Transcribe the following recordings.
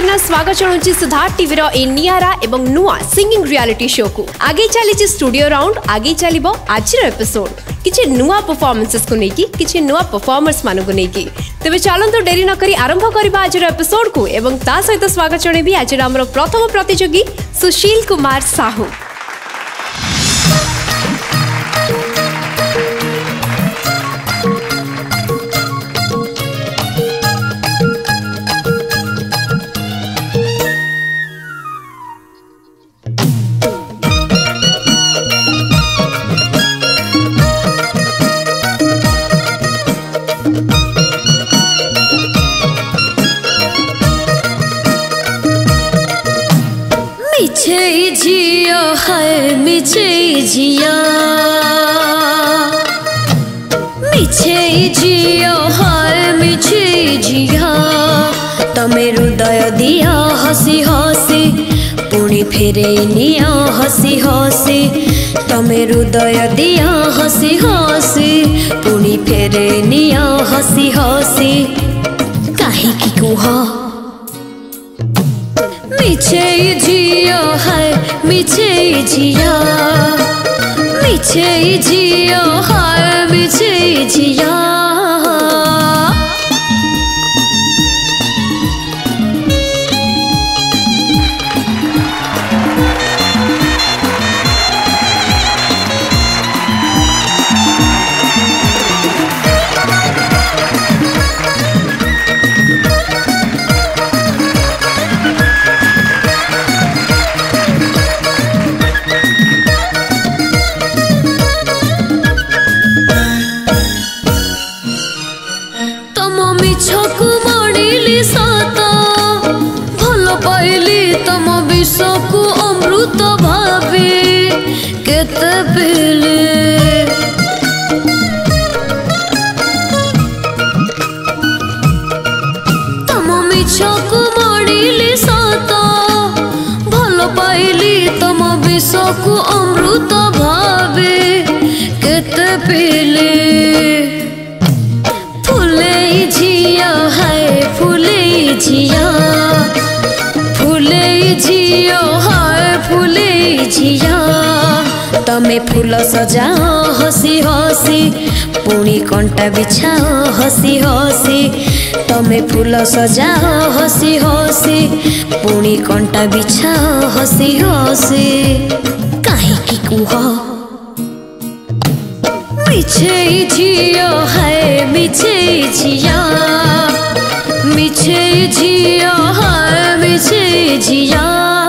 Team स्वागत जनाऊँ सिद्धार्थ टीर ए निरा और नुआ सिंगिंग रियालीटी शो को आगे चली स्टूडियो राउंड आगे चल आज एपिसोड କିଛି ନୂଆ ପରଫର୍ମାନ୍ସେସ୍ କୁ ନେଇକି କିଛି ନୂଆ ପରଫର୍ମର୍ସ ମାନଙ୍କୁ ନେଇକି ତେବେ ଚାଲନ୍ତୁ ଡେରି ନକରି ଆରମ୍ଭ କରିବା ଆଜିର ଏପିସୋଡକୁ ଏବଂ ତା ସହିତ ସ୍ୱାଗତ ଜଣେଇବି ଆଜିର ଆମର ପ୍ରଥମ ପ୍ରତିଯୋଗୀ ସୁଶୀଲ କୁମାର ସାହୁ है मिछे जिया মিছে জিও হয় মিছে জিয়া তমে হৃদয় দিয়া হসি হসি পুনি ফেরে নিয়া হসি হসি তমে হৃদয় দিয়া হসি হসি পুনি ফেরে নিয়া হসি হসি কাহিকি কুহ मीठे जियो है मीठे जिया मीठे जियो है मीठे जिया soco ou મે ફૂલ સજાઉં હસી હસી પુણી કંટા બિછાઉં હસી હસી તમે ફૂલ સજાઉં હસી હસી પુણી કંટા બિછાઉં હસી હસી કાઈ કુંહ હય છઈ જીયો હય બિછઈ જીયા મિછઈ જીયો હય બિછઈ જીયા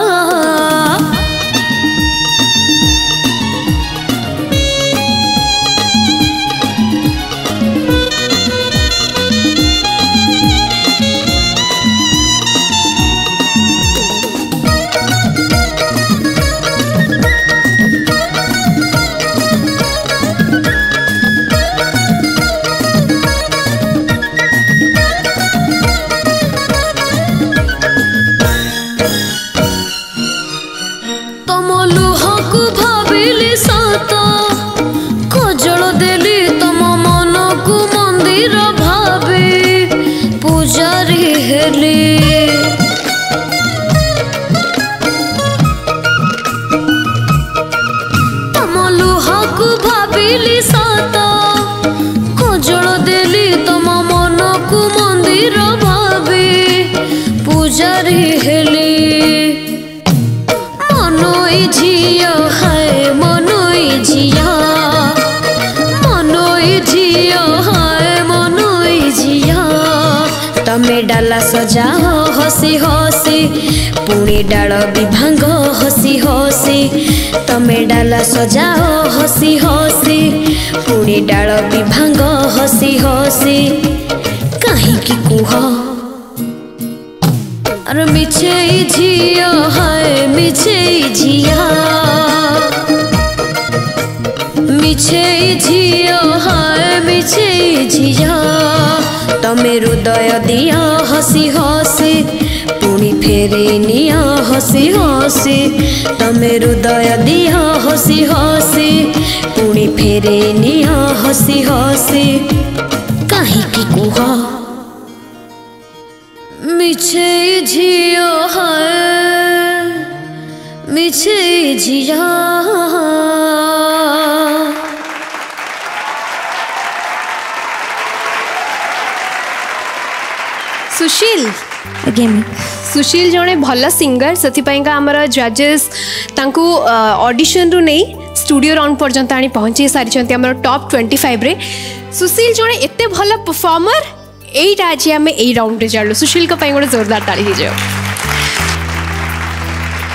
সজা হসি হসি পুড়ি ডাল বিভাঙ্গ হসি হসি তমে ডাল সজা হসি হসি পুড়ি ডাল বিভাঙ্গ হসি হসি কাহিকি কুহ अरे मिछे जिया हाय मिछे जिया মিছে ঝিও হায় মিছে ঝিয়া তমে হৃদয় দিয়া হসি হসি পুনি ফেরে নিয়া হসি হসি তমে হৃদয় দিয়া হসি হসি পুনি ফেরে নিয়া হসি হসি কাহিকি কুহ मिछई जियो हर मिछई जिया सुशील सुशील जड़े भल सिंगर से आम जजेस ऑडिशन रु नहीं स्टूडियो राउंड पर्यटन आँचे सारी टॉप ट्वेंटी फाइव रे सुशील जड़े एत भल परफॉर्मर এই આજે અમે એ રાઉન્ડે ચાલો સુશીલ કપાઈ માટે જોરદાર તાળી દીજો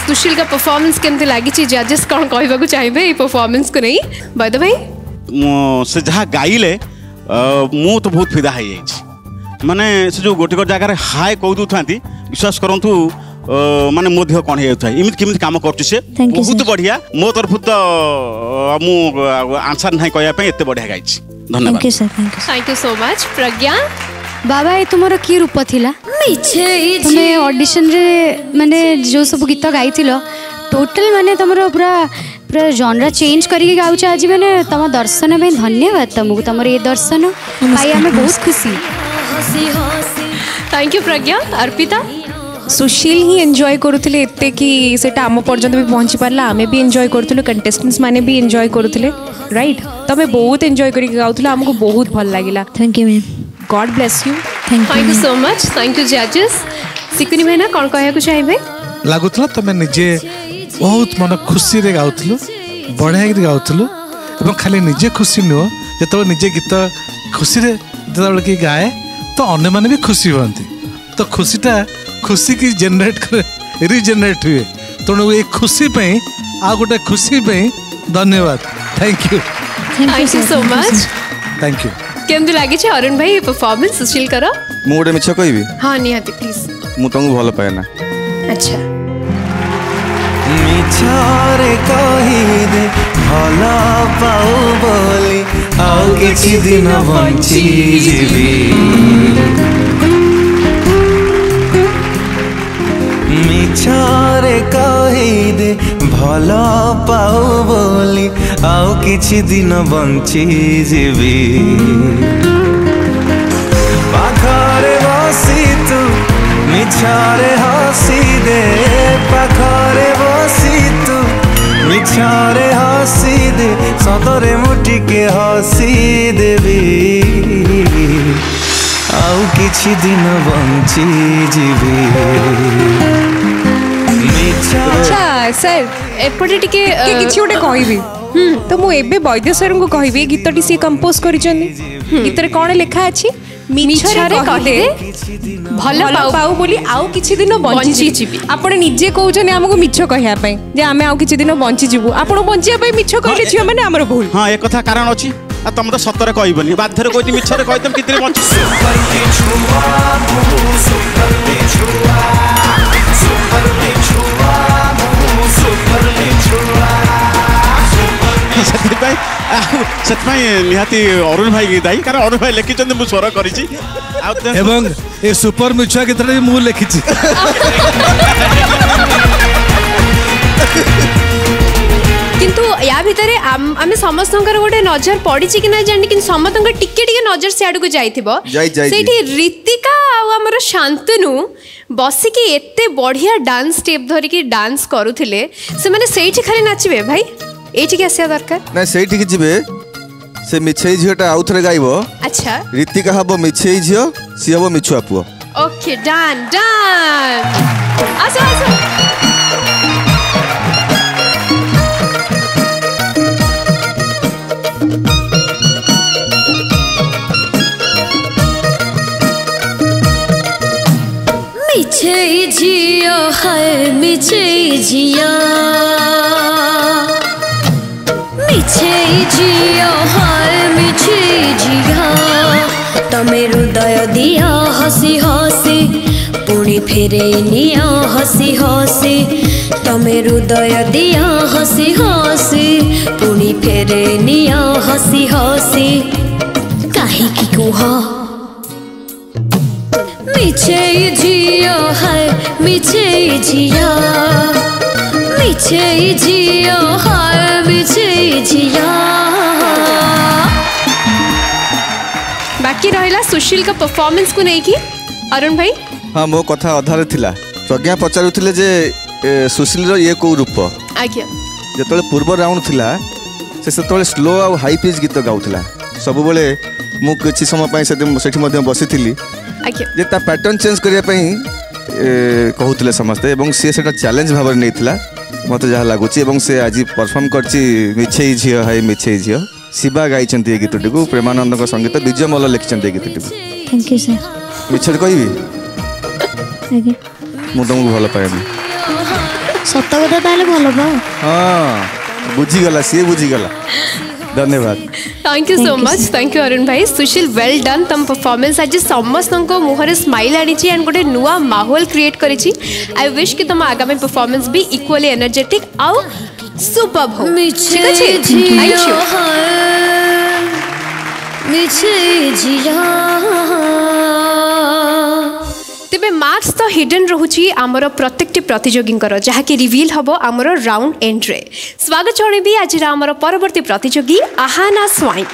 સુશીલ કા પરફોર્મન્સ કેમતે લાગી છે જજેસ કોણ કહેવાકુ ચાહીબે એ પરફોર્મન્સ કો નહીં બાય ધ ભાઈ ସେ ଯାହା ଗାଇଲେ ମୁଁ ତ ବହୁତ ଫିଦା ହେଇଯାଇଛି ମାନେ ସେ ଯେଉଁ ଗୋଟେ ଗୋଟେ ଜାଗାରେ ହାଏ କହିଦେଉଥାନ୍ତି ବିଶ୍ୱାସ କରନ୍ତୁ ମାନେ ମୋ ଦେହ କ'ଣ ହେଇଯାଉଥାଏ ଏମିତି କେମିତି କାମ କରୁଛି ସେ ବହୁତ ବଢ଼ିଆ ମୋ ତରଫରୁ ତ ମୁଁ ଆନ୍ସର ନାହିଁ କହିବା ପାଇଁ ଏତେ ବଢ଼ିଆ ଗାଇଛି ଧନ୍ୟବାଦ thank you so much Pragya बाबा ये तुम्हार कि रूप तुम ऑडिशन रे मैंने जो सब गीत गाई टोटल मैंने तुम पूरा पूरा जनरा चेंज करके गाच आज मैंने तुम दर्शन पर धन्यवाद तुमको तुम ये दर्शन भाई आम बहुत खुशी थैंक यू प्रज्ञा अर्पिता सुशील ही एंजय करुले एते कि आम पर्यटन भी पहुँची पार्ला आम भी एंजय करूँ कंटेस्टेन्ट्स मैंने भी एंजय करुले रईट तुम्हें बहुत एंजय करमक बहुत भल लगला thank you ma'am god bless you thank you so much thank you जजेस सिकुनी भाई ना कौन कहे कुछ आए भाई लागू निजे बहुत मन खुशी रे गाउ बढ़िया गीत गाउ एवं खाली निजे खुशी नो जत निजे गीत खुशी रे जत के गाए तो अन्य माने भी खुशी होंती तो खुशीटा खुशी की जनरेट करे रीजनरेट हुए तो नो ये खुशी पे आ गोटे खुशी पे धन्यवाद thank you thank you so much thank you କେମିତି ଲାଗିଛି ଅରୁଣ ଭାଇ ଏ ପରଫର୍ମାନ୍ସ ସୁଶୀଲ କର ମୁଁ ଗୋଟେ ମିଛ କହିବି ହଁ ନିହାତି ପ୍ଲିଜ ମୁଁ ତମକୁ ଭଲ ପାଏ ନା ଆଚ୍ଛା ମିଛରେ କହିଦେ ଭଲ ପାଉ ବୋଲି ଆଉ କିଛି ଦିନ ବଞ୍ଚିଯିବି ମିଛରେ କହିଦେ ভাল পাও বলি আও কিছু দিন বঞ্চি যাবি পাখরে বসি তু মিছরে হাসি দে পাখরে বসি তু মিছরে হাসি দে সদরে মুটিকে হাসি দেবি আও কিছু দিন বঞ্চি ବଞ୍ଚିଯିବି ଆଚ୍ଛା ସାର୍ ଏପଟେ ଟିକେ କିଛି ଗୋଟେ କହିବି ତ ମୁଁ ଏବେ ବୈଦ୍ୟ ସାର୍ଙ୍କୁ କହିବି ଏ ଗୀତଟି ସିଏ କମ୍ପୋଜ କରିଛନ୍ତି ଗୀତରେ କ'ଣ ଲେଖା ଅଛି ମିଛରେ କହିଲେ ଭଲ ପାଉ ବୋଲି ଆଉ କିଛି ଦିନ ବଞ୍ଚିଯିବି ଆପଣ ନିଜେ କହୁଛନ୍ତି ଆମକୁ ମିଛ କହିବା ପାଇଁ ଯେ ଆମେ ଆଉ କିଛି ଦିନ ବଞ୍ଚିଯିବୁ ଆପଣ ବଞ୍ଚିବା ପାଇଁ ମିଛ କହିଲେ ଝିଅମାନେ ଆମର ଭୁଲ ହଁ ଏ କଥା କାରଣ ଅଛି ଆଉ ତମେ ତ ସତରେ କହିବନି ବାଧ୍ୟରେ କହୁଛି ମିଛରେ କହିଦେବି କେତେ ବଞ୍ଚିଯିବ ସେଥିପାଇଁ ଆଉ ସେଥିପାଇଁ ନିହାତି ଅରୁଣ ଭାଇ ଦାୟୀ କାରଣ ଅରୁଣ ଭାଇ ଲେଖିଛନ୍ତି ମୁଁ ସ୍ୱର କରିଛି ଆଉ ଏବଂ ଏ ସୁପର ମିଛୁଆ ଗୀତଟା ବି ମୁଁ ଲେଖିଛି କିନ୍ତୁ ୟା ଭିତରେ ଆମେ ସମସ୍ତଙ୍କର ଗୋଟେ ନଜର ପଡିଛି କି ନା ଜାଣିନି କିନ୍ତୁ ସମସ୍ତଙ୍କର ଟିକେ ଟିକେ ନଜର ସିଆଡକୁ ଯାଇଥିବ ସେଇଠି ରୀତିକା ଆଉ ଆମର ଶାନ୍ତନୁ ବସିକି ଏତେ ବଢ଼ିଆ ଡାନ୍ସ ଷ୍ଟେପ୍ ଧରିକି ଡାନ୍ସ କରୁଥିଲେ ସେମାନେ ସେଇଠି ଖାଲି ନାଚିବେ ଭାଇ ଏଇଠିକି ଆସିବା ଦରକାର ନାଇଁ ସେଇଠିକି ଯିବେ ସେ ମିଛେଇ ଝିଅଟା ଆଉ ଥରେ ଗାଇବ ଆଚ୍ଛା ରୀତିକା ହବ ମିଛେଇ ଝିଅ ସିଏ ହବ ମିଛୁଆ ପୁଅ ଓକେ ଡାନ୍ ଡାନ୍ ଆସ ଆସ মিছে জিয়া হায় মিছে জিয়া মিছে জিয়া হায় মিছে জিয়া তমে হৃদয় দিয়া হসি হসি পুনি ফেরে নিয়া হসি হসি তমে হৃদয় দিয়া হসি হসি পুনি ফেরে নিয়া হসি হসি কাহিকি কুহ मिछे जियो है मिछे जिया मिछे जियो है मिछे जिया बाकी रहा सुशील का परफॉर्मेंस को लेकिन अरुण भाई हाँ मो कथा अधार थिला प्रज्ञा पचारुथिले जे सुशील रो ये को रूप आज्ञा ଯେତେବେଳେ ପୂର୍ବ ରାଉଣ୍ଡ ଥିଲା ସେ ସେତେବେଳେ ସ୍ଲୋ ଆଉ ହାଇ ପିଚ୍ ଗୀତ ଗାଉଥିଲା ସବୁବେଳେ ମୁଁ କିଛି ସମୟ ପାଇଁ ସେଠି ମଧ୍ୟ ବସିଥିଲି যে তা প্যাটর্ন চেঞ্জ করা কহুলে সমস্তে এবং সে সেটা চ্যালেঞ্জ ভাবে নিয়েছিল মতো যা লাগুচি এবং সে আজ পরফর্ম করছি মিছেই ঝিও হাই মিছেই ঝিও ଶିବା ଗାଇଛନ୍ତି ଏ ଗୀତଟିକୁ ପ୍ରେମାନନ୍ଦଙ୍କ ସଙ୍ଗୀତ ବିଜୟ ମଲ୍ଲ ଲେଖିଛନ୍ତି ଏ ଗୀତଟିକୁ ଥ୍ୟାଙ୍କ ୟୁ ସାର୍ ମିଛରେ କହିବି ମୁଁ ତମକୁ ଭଲ ପାଏନି ସତ କଥା ତାହେଲେ ଭଲ ପାଅ ହଁ ବୁଝିଗଲା ସିଏ ବୁଝିଗଲା धन्यवाद thank you so much thank you Arun भाई सुशील वेल डन तुम परफॉर्मेंस आज समस्त मुहर स्माइल आनी एंड गोटे नुआ माहौल क्रिएट कर आई विश कि तुम आगामी परफॉर्मेंस भी इक्वली एनर्जेटिक आउ सुपर हो ठीक अछि थैंक यू मिचे जिया ମାର୍କସ ତ ହିଡ଼ନ୍ ରହୁଛି ଆମର ପ୍ରତ୍ୟେକଟି ପ୍ରତିଯୋଗୀଙ୍କର ଯାହାକି ରିଭିଲ୍ ହେବ ଆମର ରାଉଣ୍ଡ ଏଣ୍ଡରେ ସ୍ୱାଗତ ଜଣେଇବି ଆଜିର ଆମର ପରବର୍ତ୍ତୀ ପ୍ରତିଯୋଗୀ ଆହାନା ସ୍ୱାଇଁ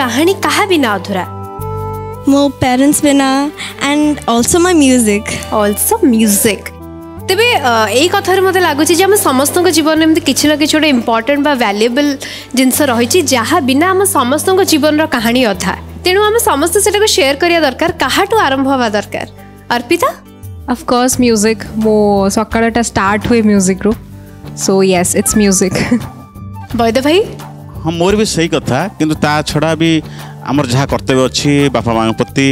कहानी कहा बिना अधूरा ମୋ ପ୍ୟାରେଣ୍ଟସ୍ ବିନା and also my music also music ତେବେ ଏଇ କଥାରୁ ମୋତେ ଲାଗୁଛି ଯେ ଆମ ସମସ୍ତଙ୍କ ଜୀବନରେ ଏମିତି କିଛି ନା କିଛି ଗୋଟେ ଇମ୍ପର୍ଟାଣ୍ଟ ବା ଭ୍ୟାଲୁଏବଲ୍ ଜିନିଷ ରହିଛି ଯାହା ବିନା ଆମ ସମସ୍ତଙ୍କ ଜୀବନର କାହାଣୀ ଅଧା ତେଣୁ ଆମେ ସମସ୍ତେ ସେଟାକୁ ସେୟାର କରିବା ଦରକାର କାହାଠୁ ଆରମ୍ଭ ହେବା ଦରକାର ଅର୍ପିତା ଅଫକୋର୍ସ ମ୍ୟୁଜିକ୍ ମୋ ସକାଳଟା ଷ୍ଟାର୍ଟ ହୁଏ ମ୍ୟୁଜିକ୍ରୁ so yes it's music Baidya ଭାଇ ହଁ ମୋର ବି ସେଇ କଥା କିନ୍ତୁ ତା ଛଡ଼ା ବି ଆମର ଯାହା କର୍ତ୍ତବ୍ୟ ଅଛି ବାପା ମାଆଙ୍କ ପ୍ରତି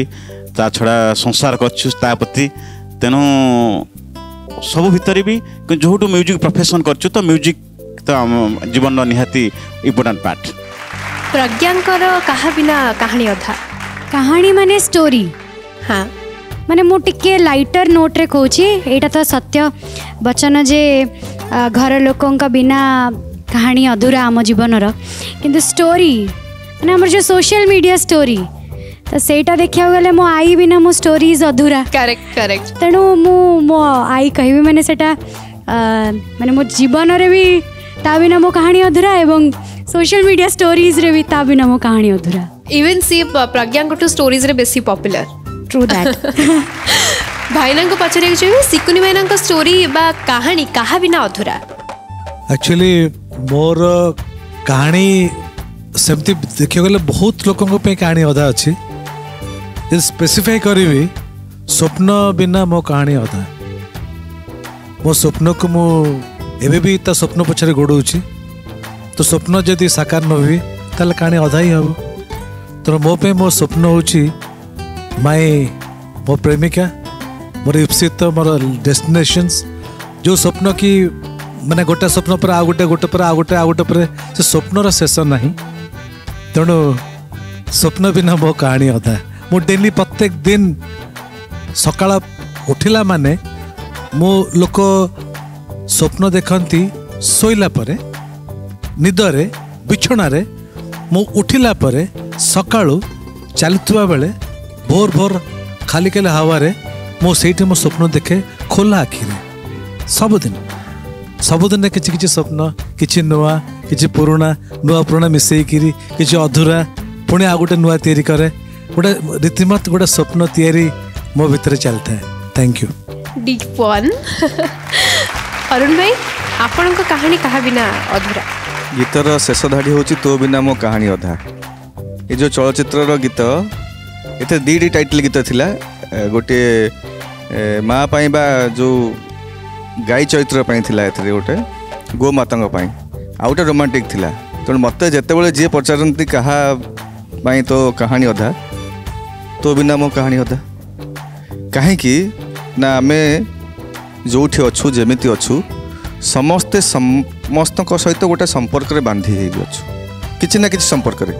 ତା ଛଡ଼ା ସଂସାର କରିଛୁ ତା ପ୍ରତି ତେଣୁ ସବୁ ଭିତରେ ବି ଯେଉଁଠୁ ମ୍ୟୁଜିକ୍ ପ୍ରଫେସନ୍ କରିଛୁ ତ ମ୍ୟୁଜିକ୍ ତ ଆମ ଜୀବନର ନିହାତି ଇମ୍ପୋର୍ଟାଣ୍ଟ ପାର୍ଟ ପ୍ରଜ୍ଞାଙ୍କର କାହା ବିନା କାହାଣୀ ଅଧା କାହାଣୀ ମାନେ ଷ୍ଟୋରି ହଁ ମାନେ ମୁଁ ଟିକେ ଲାଇଟର ନୋଟ୍ରେ କହୁଛି ଏଇଟା ତ ସତ୍ୟ ବଚନ ଯେ ଘର ଲୋକଙ୍କ ବିନା କାହାଣୀ ଅଧୁରା ଆମ ଜୀବନର କିନ୍ତୁ ସ୍ଟୋରି ମାନେ ଆମର ଯେଉଁ ସୋସିଆଲ୍ ମିଡ଼ିଆ ସ୍ଟୋରି ତ ସେଇଟା ଦେଖିବାକୁ ଗଲେ ମୋ ଆଈ ବିନା ମୋ ଷ୍ଟୋରି ଇଜ୍ ଅଧୁରା କରେକ୍ଟ କରେକ୍ଟ ତେଣୁ ମୁଁ ମୋ ଆଈ କହିବି ମାନେ ସେଇଟା ମାନେ ମୋ ଜୀବନରେ ବି ତା ବିନା ମୋ କାହାଣୀ ଅଧୁରା ଏବଂ ସୋସିଆଲ ମିଡ଼ିଆ ଷ୍ଟୋରିଜ୍ରେ ବି ତା ବିନା ମୋ କାହାଣୀ ଅଧୁରା ଇଭେନ୍ ସିଏ ପ୍ରଜ୍ଞାଙ୍କଠୁ ଷ୍ଟୋରିଜ୍ରେ ବେଶୀ ପପୁଲାର ଟ୍ରୁ ଦ୍ୟାଟ୍ ଭାଇନାଙ୍କୁ ପଚାରିବାକୁ ଚାହିଁବି ସିକୁନି ଭାଇନାଙ୍କ ଷ୍ଟୋରି ବା କାହାଣୀ କାହା ବିନା ଅଧୁରା ଆକ୍ଚୁଆଲି ମୋର କାହାଣୀ ସେମିତି ଦେଖିବାକୁ ଗଲେ ବହୁତ ଲୋକଙ୍କ ପାଇଁ କାହାଣୀ ଅଧା ଅଛି ଯଦି ସ୍ପେସିଫାଏ କରିବି ସ୍ୱପ୍ନ ବିନା ମୋ କାହାଣୀ ଅଧା ମୋ ସ୍ୱପ୍ନକୁ ମୁଁ ଏବେ ବି ତା ସ୍ୱପ୍ନ ପଛରେ ଗୋଡ଼ଉଛି ତ ସ୍ୱପ୍ନ ଯଦି ସାକାର ନ ହୁଏ ତାହେଲେ କାହାଣୀ ଅଧା ହିଁ ହେବ ତେଣୁ ମୋ ପାଇଁ ମୋ ସ୍ୱପ୍ନ ହେଉଛି ମାଇ ମୋ ପ୍ରେମିକା ମୋର ଇପ୍ସିତ ମୋର ଡେଷ୍ଟିନେସନ୍ସ ଯେଉଁ ସ୍ୱପ୍ନ କି ମାନେ ଗୋଟେ ସ୍ୱପ୍ନ ପରେ ଆଉ ଗୋଟେ ଗୋଟେ ପରେ ଆଉ ଗୋଟେ ଆଉ ଗୋଟେ ପରେ ସେ ସ୍ୱପ୍ନର ଶେଷ ନାହିଁ ତେଣୁ ସ୍ୱପ୍ନ ବିନା ମୋ କାହାଣୀ ଅଧା ମୁଁ ଡେଲି ପ୍ରତ୍ୟେକ ଦିନ ସକାଳ ଉଠିଲା ମାନେ ମୁଁ ଲୋକ ସ୍ୱପ୍ନ ଦେଖନ୍ତି ଶୋଇଲା ପରେ ନିଦରେ ବିଛଣାରେ ମୁଁ ଉଠିଲା ପରେ ସକାଳୁ ଚାଲୁଥିବା ବେଳେ ଭୋର ଭୋର ଖାଲି ଖାଲି ହାୱାରେ ମୁଁ ସେଇଠି ମୋ ସ୍ୱପ୍ନ ଦେଖେ ଖୋଲା ଆଖିରେ ସବୁଦିନ সবোদিন কে কি কি স্বপ্ন কিচি নয়া কিচি পুরনা নয়া পুরনা মিশে কি কি কিচি অধুরা পুন আগটে নয়া তিয়ারি করে গটা রীতিমত গটা স্বপ্ন তিয়ারি মো ভিতর চলে থাকে থ্যাঙ্ক ইউ দীপবন অরুণ ভাই আপোনক কাহিনী કહা বিনা অধুরা গিতার শেষা ঘাটি হচি তো বিনা মো কাহিনী অধা এ যে চলচিত্রৰ গীত এতে ডিডি টাইটেল গীত থিলা গটে মা পাইবা যে ଗାଈ ଚୈତ୍ର ପାଇଁ ଥିଲା ଏଥିରେ ଗୋଟେ ଗୋମାତାଙ୍କ ପାଇଁ ଆଉ ଗୋଟେ ରୋମାଣ୍ଟିକ୍ ଥିଲା ତେଣୁ ମୋତେ ଯେତେବେଳେ ଯିଏ ପଚାରନ୍ତି କାହା ପାଇଁ ତୋ କାହାଣୀ ଅଧା ତୋ ବିନା ମୋ କାହାଣୀ ଅଧା କାହିଁକି ନା ଆମେ ଯେଉଁଠି ଅଛୁ ଯେମିତି ଅଛୁ ସମସ୍ତେ ସମସ୍ତଙ୍କ ସହିତ ଗୋଟେ ସମ୍ପର୍କରେ ବାନ୍ଧି ହେଇକି ଅଛୁ କିଛି ନା କିଛି ସମ୍ପର୍କରେ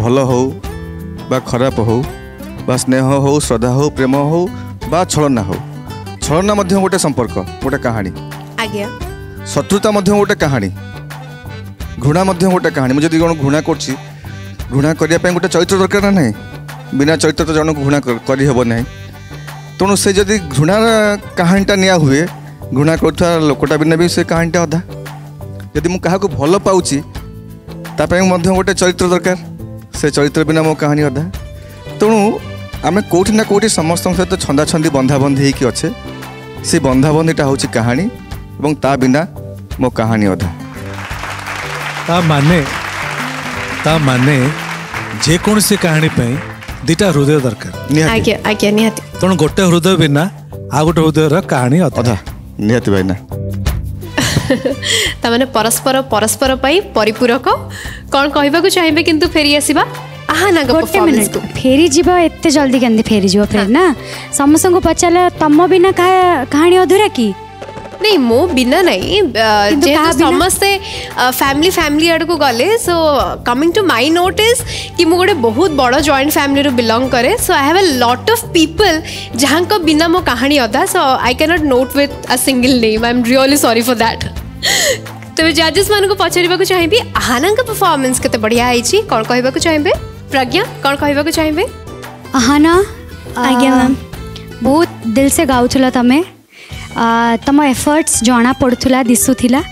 ଭଲ ହେଉ ବା ଖରାପ ହେଉ ବା ସ୍ନେହ ହେଉ ଶ୍ରଦ୍ଧା ହେଉ ପ୍ରେମ ହେଉ ବା ଛଳନା ହେଉ ছলনা মধ্যে গোটে সম্পর্ক গোটে কাহিনী আজ্ঞা শত্রুতা মধ্যে গোটে কাহিনী ঘৃণা মধ্যে গোটে কাহিনী ମୁଁ ଯଦି କ'ଣ ଘୃଣା କରୁଛି ଘୃଣା କରିବା ପାଇଁ ଗୋଟେ ଚରିତ୍ର ଦରକାର ନା ନାହିଁ ବିନା ଚରିତ୍ର ତ ଜଣକୁ ଘୃଣା କରିହେବ ନାହିଁ ତେଣୁ ସେ ଯଦି ଘୃଣା କାହାଣୀଟା ନିଆ ହୁଏ ଘୃଣା କରୁଥିବା ଲୋକଟା ବିନା ବି ସେ କାହାଣୀଟା ଅଧା ଯଦି ମୁଁ କାହାକୁ ଭଲ ପାଉଛି ତା ପାଇଁ ମଧ୍ୟ ଗୋଟେ ଚରିତ୍ର ଦରକାର ସେ ଚରିତ୍ର ବିନା ମୋ କାହାଣୀ ଅଧା ତେଣୁ ଆମେ କେଉଁଠି ନା କେଉଁଠି ସମସ୍ତଙ୍କ ସହିତ ଛନ୍ଦାଛନ୍ଦି ବନ୍ଧାବନ୍ଧି ହେଇକି ଅଛେ ସେ ବନ୍ଧାବନ୍ଧିଟା ହେଉଛି କାହାଣୀ ଏବଂ ତା ବିନା ମୋ କାହାଣୀ ଅଧା ତା ମାନେ ତା ମାନେ ଯେକୌଣସି କାହାଣୀ ପାଇଁ ଦୁଇଟା ହୃଦୟ ଦରକାର ନିହାତି ତେଣୁ ଗୋଟେ ହୃଦୟ ବିନା ଆଉ ଗୋଟେ ହୃଦୟର କାହାଣୀ ଅଧା ନିହାତି ଭାଇନା ତାମାନେ ପରସ୍ପର ପରସ୍ପର ପାଇଁ ପରିପୂରକ କ'ଣ କହିବାକୁ ଚାହିଁବେ କିନ୍ତୁ ଫେରି ଆସିବା गोटे मिनिट फेरी जीव एते जल्दी केमती फेरी जीव फिर ना समस्त को पचारे तुम बिना कहानी अधूरा कि नहीं मो बिना नहीं जेहेतु समस्ते फैमिली फैमिली आड़ को गले so coming to my notice कि मु गोटे बहुत बड़ जॉइंट फैमिली रु बिलोंग करे so I have a lot of people जहाँ को बिना मो कहानी अदा so I can not note with a single name I am really sorry for that ତେବେ ଜଜେସ୍ ମାନଙ୍କୁ ପଚାରିବାକୁ ଚାହିଁବି ଆହାନାଙ୍କ ପରଫର୍ମାନ୍ସ କେତେ ବଢ଼ିଆ ହେଇଛି କ'ଣ କହିବାକୁ ଚାହିଁବେ प्रज्ञा कौन कह चाहिए हाँ ना आज्ञा मैम बहुत दिल से गाँव तुम तुम एफर्ट्स जना पड़ा दिशुला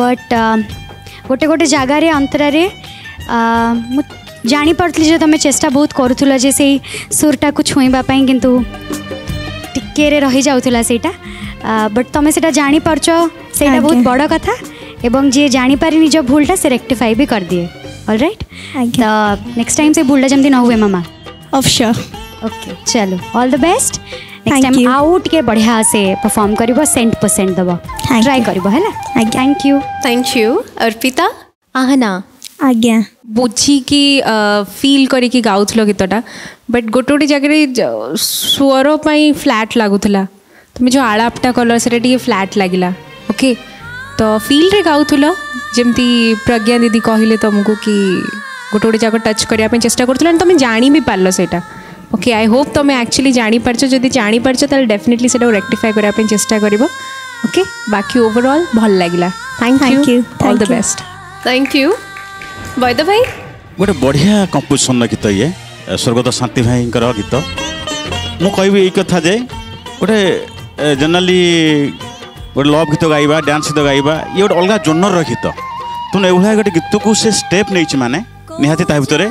बट गोटे गोटे जगार अंतर मुझे जो तुम चेष्टा बहुत करुला जे से सुरटा को छुईवाई कि टिके रही जाऊला से बट तुम से जापार बहुत बड़ कथा जी जापारे निज भूलटा से रेक्टिफाई भी करदिए ऑल राइट नेक्स्ट टाइम से भूल जमदी ना हुए मामा अवश्य ओके चलो all the best next time आउ टे बढ़िया से परफॉर्म कर सेंट परसेंट दब ट्राए कर thank you thank you Arpita Ahana ଆଜ୍ଞା ବୁଝିକି ଫିଲ୍ କରିକି ଗାଉଥିଲ गीतटा बट ଗୋଟେ ଗୋଟେ ଜାଗାରେ ସ୍ୱର ପାଇଁ ଫ୍ଲାଟ୍ ଲାଗୁଥିଲା जो ଯେଉଁ कलर से ସେଇଟା ଟିକେ ଫ୍ଲାଟ୍ ଲାଗିଲା ଓକେ तो फिल्ड्रे गाँव जमती प्रज्ञा दीदी कहले तुमको कि गोटे गोटे जगह टच करने चेस्ट कर तुम जाण भी पार सेटा ओके आई होप तुम एक्चुअली जापार जदि जापार डेफिनेटली रेक्टिफाई करने चेस्टा कर ओके बाकी ओवरऑल भल लगला thank you all the best thank you Vaid भाई गोटे बढ़िया कंपोजिशन गीत ये स्वर्गत शांति भाई गीत मुझे कह कथा जे गोटे जेनराली ଗୋଟେ ଲଭ୍ ଗୀତ ଗାଇବା ଡ୍ୟାନ୍ସ ଗୀତ ଗାଇବା ଇଏ ଗୋଟେ ଅଲଗା ଜୋନର ଗୀତ ତେଣୁ ଏଭଳିଆ ଗୋଟେ ଗୀତକୁ ସେ ଷ୍ଟେପ୍ ନେଇଛି ମାନେ ନିହାତି ତା ଭିତରେ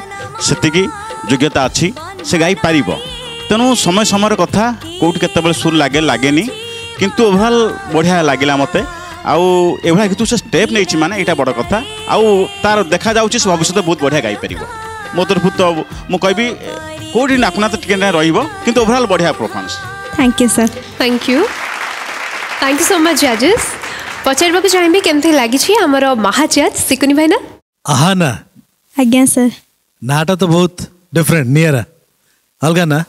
ସେତିକି ଯୋଗ୍ୟତା ଅଛି ସେ ଗାଇପାରିବ ତେଣୁ ସମୟ ସମୟର କଥା କେଉଁଠି କେତେବେଳେ ସୁର ଲାଗେ ଲାଗେନି କିନ୍ତୁ ଓଭରଅଲ୍ ବଢ଼ିଆ ଲାଗିଲା ମୋତେ ଆଉ ଏଭଳିଆ ଗୀତକୁ ସେ ଷ୍ଟେପ୍ ନେଇଛି ମାନେ ଏଇଟା ବଡ଼ କଥା ଆଉ ତା'ର ଦେଖାଯାଉଛି ସେ ଭବିଷ୍ୟତ ବହୁତ ବଢ଼ିଆ ଗାଇପାରିବ ମୋ ତରଫରୁ ତ ମୁଁ କହିବି କେଉଁଠି ନାକୁନାଥ ଟିକେ ରହିବ କିନ୍ତୁ ଓଭରଅଲ୍ ବଢ଼ିଆ performance thank you sir thank you thank you so much जजेस ପଚାରିବାକୁ ଚାହିଁବି କେମିତି ଲାଗିଛି ଆମର ମହାଜାଜ ସିକୁନି ଭାଇନା ଆହା ନା ଆଜ୍ଞା ସାର୍ ନାଁଟା ତ ବହୁତ ଡିଫରେଣ୍ଟ ନିଆରା ଅଲଗା ନା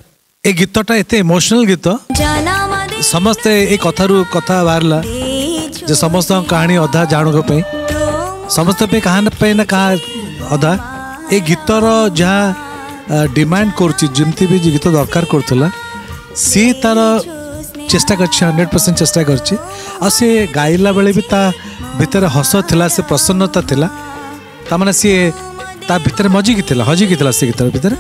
ଏ ଗୀତଟା ଏତେ ଇମୋସନାଲ ଗୀତ ସମସ୍ତେ ଏ କଥାରୁ କଥା ବାହାରିଲା ଯେ ସମସ୍ତଙ୍କ କାହାଣୀ ଅଧା ଜାଣଙ୍କ ପାଇଁ ସମସ୍ତ ପାଇଁ କାହା ପାଇଁ ନା କାହା ଅଧା ଏ ଗୀତର ଯାହା ଡିମାଣ୍ଡ କରୁଛି ଯେମିତି ବି ଗୀତ ଦରକାର କରୁଥିଲା ସିଏ ତାର চেষ্টা করছি হন্ড্রেড পরসেন্ট চেষ্টা করছি ଆଉ ସିଏ ଗାଇଲା ବେଳେ ବି ତା ଭିତରେ ହସ ଥିଲା ସେ ପ୍ରସନ୍ନତା ଥିଲା ତାମାନେ ସିଏ ତା ଭିତରେ ମଜିକି ଥିଲା ହଜିକି ଥିଲା ସେ ଗୀତ ଭିତରେ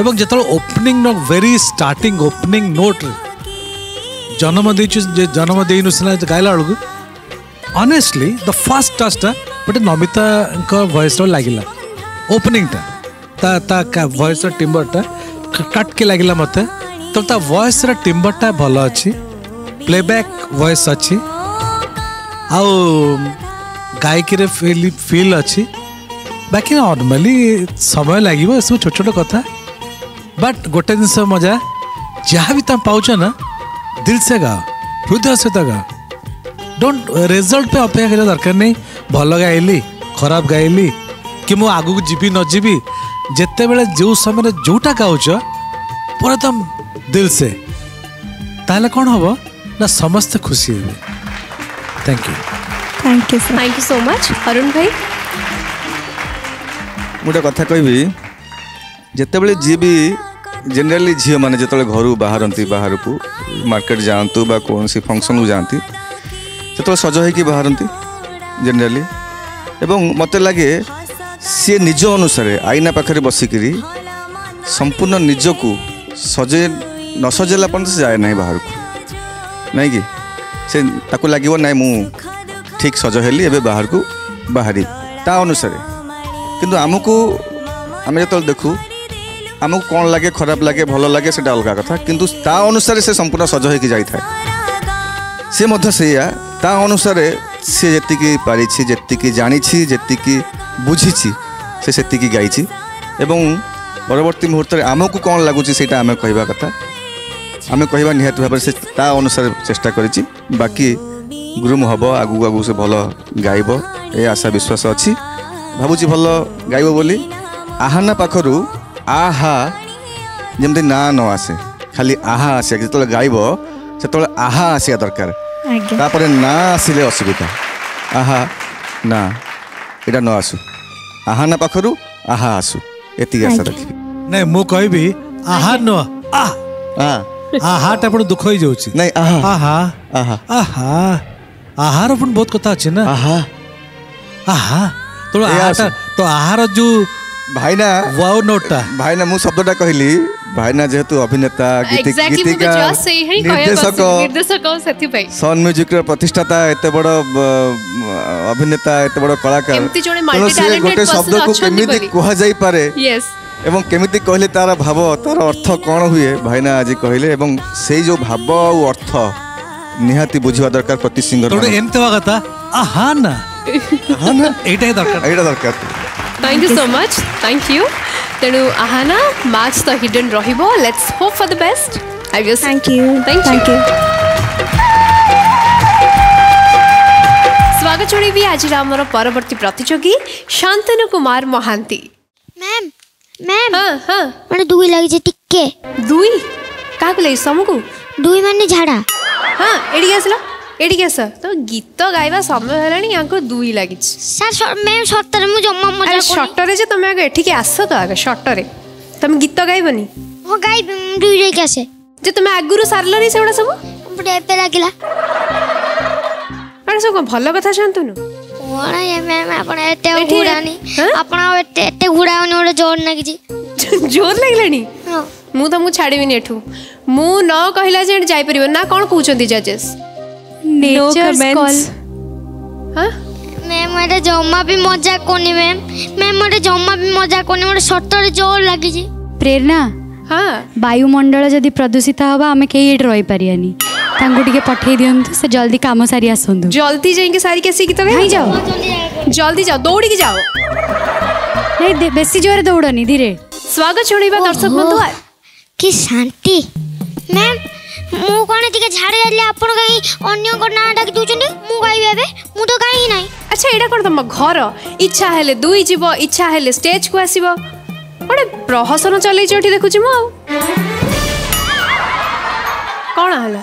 ଏବଂ ଯେତେବେଳେ ଓପନିଂ ନ ଭେରି ଷ୍ଟାର୍ଟିଂ ଓପନିଂ ନୋଟ୍ରେ ଜନ୍ମ ଦେଇଛୁ ଯେ ଜନ୍ମ ଦେଇନୁ ସିନା ଗାଇଲା ବେଳକୁ ଅନେଷ୍ଟଲି ଦ ଫାର୍ଷ୍ଟ ଟଚ୍ଟା ଗୋଟେ ନମିତାଙ୍କ ଭଏସ୍ର ଲାଗିଲା ଓପନିଂଟା ତା ତା ଭଏସ୍ର ଟିମ୍ବରଟା କାଟକି ଲାଗିଲା ମୋତେ तो ता वॉइस रा टिम्बर टा भल अच्छी प्लेबैक वॉइस अच्छी गायक रे अच्छी बाकी नॉर्मली समय लगे सब छोट छोट कथा बट गोटे दिन मजा जहाँ भी तुम पाऊ ना दिल से गा हृदय सहित गा डोंट रिजल्ट अपेक्षा करा दरकार नहीं भल गाइली खराब गाइली कि मुझे आगे जीवी नजीबी जिते बड़े जो समय जोटा गाच पूरा तुम दिल से ताहले कौन हबो ना समस्त खुशी हुए thank you thank you sir thank you so much Arun भाई मुझे कथा कहबी ଯେତେବେଳେ ଯିଏ ବି ଜେନେରାଲି ଝିଅମାନେ ଯେତେବେଳେ ଘରୁ ବାହାରନ୍ତି ବାହାରକୁ ମାର୍କେଟ ଯାଆନ୍ତୁ ବା କୌଣସି ଫଙ୍କସନ୍କୁ ଯାଆନ୍ତି ସେତେବେଳେ ସଜ ହେଇକି ବାହାରନ୍ତି ଜେନେରାଲି ଏବଂ ମୋତେ ଲାଗେ ସିଏ ନିଜ ଅନୁସାରେ ଆଇନା ପାଖରେ ବସିକିରି ସମ୍ପୂର୍ଣ୍ଣ ନିଜକୁ ସଜେଇ ନ ସଜେଇଲା ପର୍ଯ୍ୟନ୍ତ ସେ ଯାଏ ନାହିଁ ବାହାରକୁ ନାଇଁ କି ସେ ତାକୁ ଲାଗିବ ନାହିଁ ମୁଁ ଠିକ୍ ସଜ ହେଲି ଏବେ ବାହାରକୁ ବାହାରି ତା ଅନୁସାରେ କିନ୍ତୁ ଆମକୁ ଆମେ ଯେତେବେଳେ ଦେଖୁ ଆମକୁ କ'ଣ ଲାଗେ ଖରାପ ଲାଗେ ଭଲ ଲାଗେ ସେଇଟା ଅଲଗା କଥା କିନ୍ତୁ ତା ଅନୁସାରେ ସେ ସମ୍ପୂର୍ଣ୍ଣ ସଜ ହେଇକି ଯାଇଥାଏ ସେ ମଧ୍ୟ ସେଇଆ ତା ଅନୁସାରେ ସେ ଯେତିକି ପାରିଛି ଯେତିକି ଜାଣିଛି ଯେତିକି ବୁଝିଛି ସେ ସେତିକି ଗାଇଛି ଏବଂ ପରବର୍ତ୍ତୀ ମୁହୂର୍ତ୍ତରେ ଆମକୁ କ'ଣ ଲାଗୁଛି ସେଇଟା ଆମେ କହିବା କଥା ଆମେ କହିବା ନିହାତି ଭାବରେ ସେ ତା ଅନୁସାରେ ଚେଷ୍ଟା କରିଛି ବାକି ଗ୍ରୁମ୍ ହେବ ଆଗକୁ ଆଗକୁ ସେ ଭଲ ଗାଇବ ଏ ଆଶା ବିଶ୍ୱାସ ଅଛି ଭାବୁଛି ଭଲ ଗାଇବ ବୋଲି ଆହାନା ପାଖରୁ ଆହା ଯେମିତି ନା ନ ଆସେ ଖାଲି ଆହା ଆସେ ଯେତେବେଳେ ଗାଇବ ସେତେବେଳେ ଆହା ଆସିବା ଦରକାର ତାପରେ ନା ଆସିଲେ ଅସୁବିଧା ଆହା ନା ଏଇଟା ନ ଆସୁ ଆହାନା ପାଖରୁ ଆହା ଆସୁ ଏତିକି ଆଶା ରଖିବି ନାଇଁ ମୁଁ କହିବି ଆହା ନୁହଁ ଆହା ಆಹಾಟ ಅಪ್ಪಣ ದುಃಖ ಹೋಯಿ ಜೋಚಿ ನೈ ಆಹಾ ಆಹಾ ಆಹಾ ಆಹಾ ಆಹಾರ ಅಪ್ಪಣ ಬಹುತ ಕಥಾ ಅಚ್ಚಿ ನಾ ಆಹಾ ಆಹಾ ತೋಳ ಆಹಾಟ ತೋ ಆಹಾರ ಜು ଭାଇନା ୱାଓ ନୋଟଟା ଭାଇନା ମୁଁ ଶବ୍ଦଟା କହିଲି ଭାଇନା ଯେହେତୁ ଅଭିନେତା ଗୀତିକା ନିର୍ଦ୍ଦେଶକ ସନ୍ ମ୍ୟୁଜିକର ପ୍ରତିଷ୍ଠାତା ଏତେ ବଡ଼ ଅଭିନେତା ଏତେ ବଡ଼ କଳାକାର ତେଣୁ ସେ ଗୋଟେ ଶବ୍ଦକୁ କେମିତି କୁହାଯାଇପାରେ এবং କେମିତି କହିଲେ ତାର ଭାବ ତାର ଅର୍ଥ କ'ଣ ହୁଏ ଭାଇନା ଆଜି କହିଲେ ଏବଂ ସେଇ ଯେଉଁ ଭାବ ଆଉ ଅର୍ଥ ନିହାତି ବୁଝିବା ଦରକାର ପ୍ରତି ସିଙ୍ଗର ଏମିତି ହେବା କଥା ଆହା ନା ଏଇଟା ଦରକାର ଏଇଟା ଦରକାର thank you so much thank you ତେଣୁ ଆହାନା ମ୍ୟାଚ୍ ତ ହିଡେନ୍ ରହିବ let's hope for the best I guess thank you thank you ସ୍ୱାଗତ ଜଣାଇବି ଆଜିର ଆମର ପରବର୍ତ୍ତୀ ପ୍ରତିଯୋଗୀ ଶାନ୍ତନୁ କୁମାର ମହାନ୍ତି ମ୍ୟାମ୍ ମ୍ୟାମ୍ ହଁ ହଁ ମାନେ ଦୁଇ ଲାଗିଛି ଟିକେ ଦୁଇ କାହାକୁ ଲାଗିଛି ତମକୁ ଦୁଇ ମାନେ ଝାଡ଼ା ହଁ ଏଠିକି ଆସିଲ ଏଠିକି ଆସ ତ ଗୀତ ଗାଇବା ସମୟ ହେଲାଣି ୟାଙ୍କୁ ଦୁଇ ଲାଗିଛି ସାର୍ ମ୍ୟାମ୍ ସତରେ ମୁଁ ଜମା ସଟରେ ଯେ ତମେ ଆଗ ଏଠିକି ଆସ ତ ଆଗ ସଟରେ ତମେ ଗୀତ ଗାଇବନି ହଁ ଗାଇବି ଦୁଇ ଯାଇକି ଆସେ ଯେ ତମେ ଆଗରୁ ସାରିଲନି ସେଗୁଡ଼ା ସବୁ ଗୋଟେ ଏବେ ଲାଗିଲା ମାନେ ସବୁ କ'ଣ ଭଲ କଥା ଶୁଣନ୍ତୁନୁ କଣ ଏ ମ୍ୟାମ୍ ଆପଣ ଏତେ ଘୁଡ଼ାଉନି ଆପଣ ଏତେ ଘୁଡ଼ାଉନି ଗୋଟେ ଜୋର ଲାଗିଛି ଜୋର ଲାଗିଲାଣି ମୁଁ ତମକୁ ଛାଡ଼ିବିନି ଏଠୁ ମୁଁ ନ କହିଲା ଯେ ଯାଇପାରିବ ନା କଣ କହୁଛନ୍ତି ଜଜେସ୍ ମ୍ୟାମ୍ ଏଇଟା ଜମା ବି ମଜା କରୁନି ମ୍ୟାମ୍ ମ୍ୟାମ୍ ଗୋଟେ ଜମା ବି ମଜା କରୁନି ଗୋଟେ ସତରେ ଜୋର ଲାଗିଛି ପ୍ରେରଣା ବାୟୁମଣ୍ଡଳ ଯଦି ପ୍ରଦୂଷିତ ହବ ଆମେ କେହି ଏଠି ରହିପାରିବାନି ତାଙ୍କୁ ଟିକେ ପଠେଇ ଦିଅନ୍ତୁ ସେ ଜଲ୍ଦି କାମ ସାରି ଆସନ୍ତୁ ଜଲ୍ଦି ଯାଇକି ସାରିକି ଆସିକି ତ କାହିଁ ଯାଅ ଜଲ୍ଦି ଯାଅ ଦୌଡ଼ିକି ଯାଅ ନାଇଁ ବେଶୀ ଜୋରରେ ଦୌଡ଼ନି ଧୀରେ ସ୍ୱାଗତ ଜଣାଇବା ଦର୍ଶକ ବନ୍ଧୁ କି ଶାନ୍ତି ମ୍ୟାମ୍ ମୁଁ କ'ଣ ଟିକେ ଝାଡ଼ା ହେଲେ ଆପଣ କାହିଁ ଅନ୍ୟଙ୍କ ନାଁ ଡାକି ଦେଉଛନ୍ତି ମୁଁ କହିବି ଏବେ ମୁଁ ତ କାହିଁକି ନାହିଁ ଆଚ୍ଛା ଏଇଟା କ'ଣ ତମ ଘର ଇଚ୍ଛା ହେଲେ ଦୁଇ ଯିବ ଇଚ୍ଛା ହେଲେ ଷ୍ଟେଜ୍କୁ ଆସିବ ଗୋଟେ ପ୍ରହସନ ଚଲେଇଛି ଏଠି ଦେଖୁଛି ମୁଁ ଆଉ କ'ଣ ହେଲା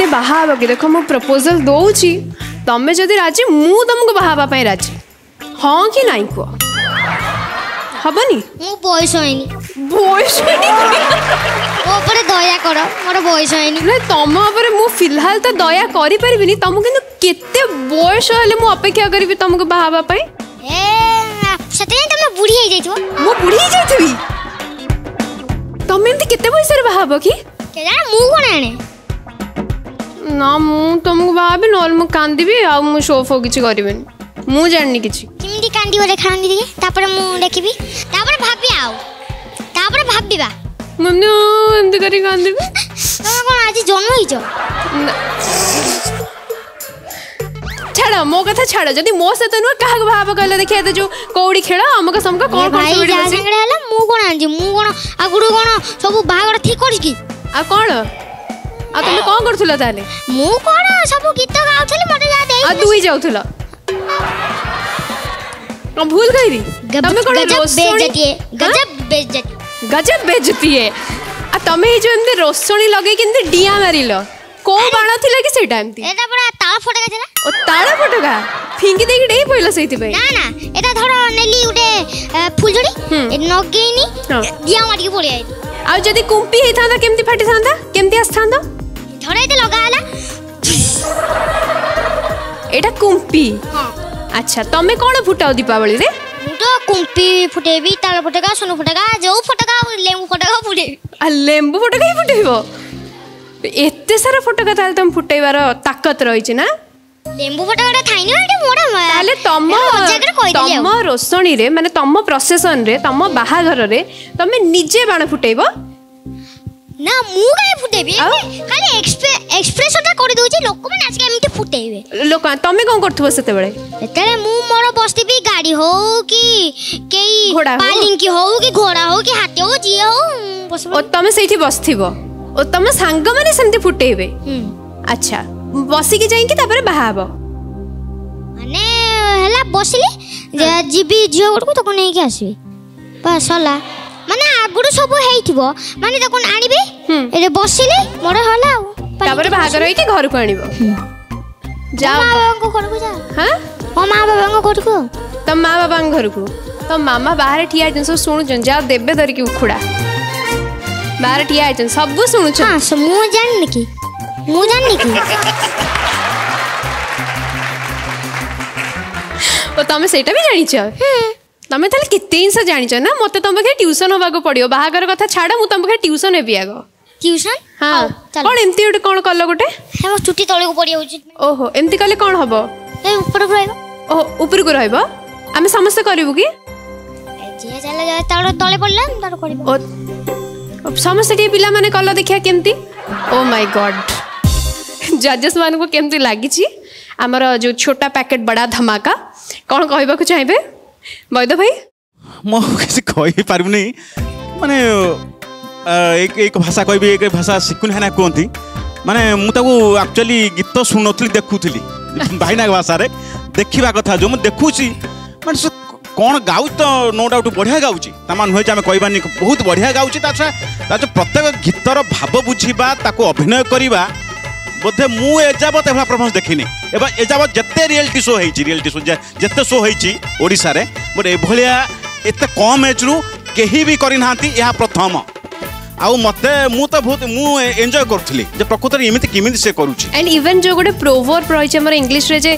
ମୋତେ ବାହା ହେବାକୁ ଦେଖ ମୁଁ ପ୍ରପୋଜାଲ୍ ଦେଉଛି ତମେ ଯଦି ରାଜି ମୁଁ ତମକୁ ବାହା ହେବା ପାଇଁ ରାଜି ହଁ କି ନାଇଁ କୁହ ହବନି ମୁଁ ବୟସ ହେଇନି ବୟସ ମୋ ଉପରେ ଦୟା କର ମୋର ବୟସ ହେଇନି ନା ତମ ଉପରେ ମୁଁ ଫିଲହାଲ ତ ଦୟା କରିପାରିବିନି ତମକୁ କିନ୍ତୁ କେତେ ବୟସ ହେଲେ ମୁଁ ଅପେକ୍ଷା କରିବି ତମକୁ ବାହା ହେବା ପାଇଁ ସେଥିପାଇଁ ତମେ ବୁଢ଼ୀ ହେଇଯାଇଥିବ ମୁଁ ବୁଢ଼ୀ ହେଇଯାଇଥିବି ତମେ ଏମିତି କେତେ ପଇସାରେ ବାହା ହବ କି ମୁଁ କଣ ଆଣେ ନା ମୁଁ ତମକୁ ଭାବିନି ନହେଲେ ମୁଁ କାନ୍ଦିବି ଆଉ ମୁଁ ସୋ ଫୋ କିଛି କରିବିନି ମୁଁ ଜାଣିନି କିଛି କେମିତି କାନ୍ଦିବ ଦେଖାନ୍ତି ଟିକେ ତାପରେ ମୁଁ ଦେଖିବି ତାପରେ ଭାବି ଆଉ ତାପରେ ଭାବିବା ମୁଁ ଏମିତି କରି କାନ୍ଦିବି ତମେ କ'ଣ ଆଜି ଜନ୍ମ ହେଇଛ ଛାଡ଼ ମୋ କଥା ଛାଡ଼ ଯଦି ମୋ ସହିତ ନୁହଁ କାହାକୁ ଭାବ କହିଲେ ଦେଖିବା ଏତେ ଯୋଉ କଉଡ଼ି ଖେଳ ଆମକୁ ସମୁଖ କ'ଣ କ'ଣ ହେଲା ମୁଁ କ'ଣ ଆଣିଛି ମୁଁ କ'ଣ ଆଗରୁ କ'ଣ ସବୁ ବାହାଘର ଠିକ୍ କରିଛି ଆଉ କ'ଣ ଆଉ ତମେ କ'ଣ କରୁଥିଲ ତାହେଲେ ମୁଁ କ'ଣ ସବୁ ଗୀତ ଗାଉଥିଲି ମୋତେ ଯାହା ଦେଇ ଆଉ ଦୁଇ ଯାଉଥିଲ କ'ଣ ଭୁଲ କହିବି ତମେ କ'ଣ ବେଜେଟିଏ ଗଜବ ବେଜେଟି ଗଜବ ବେଜେଟିଏ ଆଉ ତମେ ଏଇ ଯୋଉ ଏମିତି ରୋଷଣୀ ଲଗେଇକି ଏମିତି ଡିଆଁ ମାରିଲ କୋଉ ବାଣ ଥିଲା କି ସେଇଟା ଏମିତି ଏଇଟା ପୁରା ତାଳ ଫଟକା ଥିଲା ଓ ତାଳ ଫଟକା ଫିଙ୍ଗି ଦେଇକି ଡେଇଁ ପଇଲ ସେଇଥିପାଇଁ ନା ନା ଏଇଟା ଧର ନେଲି ଗୋଟେ ଫୁଲଝୁଡି ନଗେଇନି ଡିଆଁ ମାରିକି ପଳେଇ ଆଇଲି ଆଉ ଯଦି କୁମ୍ପି ହେଇଥାନ୍ତା କେମିତି ଫାଟିଥାନ୍ତା କେମିତି ଆସିଥାନ୍ତା ଧରେଇ ଦେ ଲଗା ହେଲା ଏଇଟା କୁମ୍ପି ଆଚ୍ଛା ତମେ କ'ଣ ଫୁଟାଅ ଦୀପାବଳିରେ ମୁଁ ତ କୁମ୍ପି ଫୁଟେଇବି ତାଳ ଫଟକା ସୁନୁ ଫଟକା ଯୋଉ ଫଟକା ଲେମ୍ବୁ ଫଟକା ଫୁଟେଇବି ଆ ଲେମ୍ବୁ ଫଟକା ହିଁ ଫୁଟେଇବ ଏତେ ସାରା ଫଟକା ତାହେଲେ ତମ ଫୁଟେଇବାର ତାକତ ରହିଛି ନା ଲେମ୍ବୁ ଫଟକାଟା ଥାଇନି ଏଇଟା ମୋର ତାହେଲେ ତମ ତମ ରୋଷଣୀରେ ମାନେ ତମ ପ୍ରସେସନରେ ତମ ବାହାଘରରେ ତମେ ନିଜେ ବାଣ ଫୁଟେଇବ ନା ମୁଁ କାଇଁ ଫୁଟେଇବି ଖାଲି ଏକ୍ସପ୍ରେସନଟା କରିଦେଉଛି ଲୋକମାନେ ଆସିକି ଏମିତି ଫୁଟେଇବେ ଲୋକ ତମେ କ'ଣ କରୁଥିବ ସେତେବେଳେ ସେତେବେଳେ ମୁଁ ମୋର ବସିଥିବି ଗାଡ଼ି ହଉ କି କେଇ ପାଲିଙ୍କି ହଉ କି ଘୋଡ଼ା ହଉ କି ହାତୀ ହଉ ଯିଏ ହଉ ଓ ତମେ ସେଇଠି ବସିଥିବ ଓ ତମ ସାଙ୍ଗମାନେ ସେମିତି ଫୁଟେଇବେ ଆଚ୍ଛା ବସିକି ଯାଇକି ତାପରେ ବାହା ହବ ମାନେ ହେଲା ବସିଲି ଯିବି ଝିଅ ଗୋଟକୁ ତାକୁ ନେଇକି ଆସିବି ବାସ୍ ସରିଲା माने आगुरु सब हेई थिबो माने त कोन आनिबे ए रे बसिले मोर हला तबर भागर होई कि घर को आनिबो जा मा बाबा को घर को जा हां ओ मा को को त मा घर को त मामा बाहर ठिया जन सुन जन जा देबे उखुडा बाहर ठिया जन सब सुन छ हां मु जान कि मु जान नि कि तो तमें से जानी चाहिए তুমি তাহলে কেতে জিনিস জাঁচ না মতো তোমাকে পাখে টিউশন হওয়া পড়ব বাহাঘর কথা ছাড় মু তোমাকে পাখে টিউশন হেবি আগ টিউশন হ্যাঁ কোণ এমতি গোটে কোণ কল গোটে হ্যাঁ চুটি তলকু পড়ি যাচ্ছে ওহো এমতি কলে কোণ হব এই উপরকু রহব ওহো কো রহব আমি সমস্ত করিবু কি যে যায় তার তলে পড়লে তার করিব ସମସ୍ତେ ଟିକେ ପିଲାମାନେ କଲ ଦେଖିବା କେମିତି ଓ ମାଇ ଗଡ୍ ଜଜେସ୍ମାନଙ୍କୁ କେମିତି ଲାଗିଛି ଆମର ଯେଉଁ ଛୋଟା ପ୍ୟାକେଟ୍ ବଡ଼ା ଧମାକା କ'ଣ କହିବାକୁ চাইবে ବୈଦ ଭାଇ ମୁଁ କିଛି କହିପାରିବୁନି ମାନେ ଏକ ଭାଷା କହିବି ଏକ ଭାଷା ଶିଖୁନି ହେନା କୁହନ୍ତି ମାନେ ମୁଁ ତାକୁ ଆକ୍ଚୁଆଲି ଗୀତ ଶୁଣୁନଥିଲି ଦେଖୁଥିଲି ଭାଇନାଗ ଭାଷାରେ ଦେଖିବା କଥା ଯେଉଁ ମୁଁ ଦେଖୁଛି ମାନେ ସେ କ'ଣ ଗାଉଛି ତ ନୋ ଡାଉଟ୍ ବଢ଼ିଆ ଗାଉଛି ତା ମାନେ ନୁହେଁ ଯେ ଆମେ କହିବାନି ବହୁତ ବଢ଼ିଆ ଗାଉଛି ତା ଛଡ଼ା ତା ପ୍ରତ୍ୟେକ ଗୀତର ଭାବ ବୁଝିବା ତାକୁ ଅଭିନୟ କରିବା ବୋଧେ ମୁଁ ଏଯାବତ୍ ଏଭଳିଆ ପରଫର୍ମାନ୍ସ ଦେଖିନି ଏବଂ ଏଯାବତ୍ ଯେତେ ରିଏଲିଟି ଶୋ ହେଇଛି ରିଏଲିଟି ଶୋ ଯେତେ ଶୋ ହେଇଛି ଓଡ଼ିଶାରେ ମୋର ଏଭଳିଆ ଏତେ କମ୍ ଏଜ୍ରୁ କେହି ବି କରିନାହାନ୍ତି ଏହା ପ୍ରଥମ ଆଉ ମତେ ମୁଁ ତ ବହୁତ ମୁଁ ଏନ୍ଜୟ କରୁଥିଲି ଯେ ପ୍ରକୃତରେ ଏମିତି କେମିତି ସେ କରୁଛି ଆଣ୍ଡ ଇଭେନ୍ ଯୋଉ ଗୋଟେ ପ୍ରୋଭର୍ବ ରହିଛି ଆମର ଇଂଲିଶରେ ଯେ